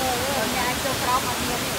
រហើយអ្នកអាចចូលក្រោមអត់មានទេ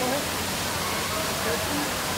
Thank you.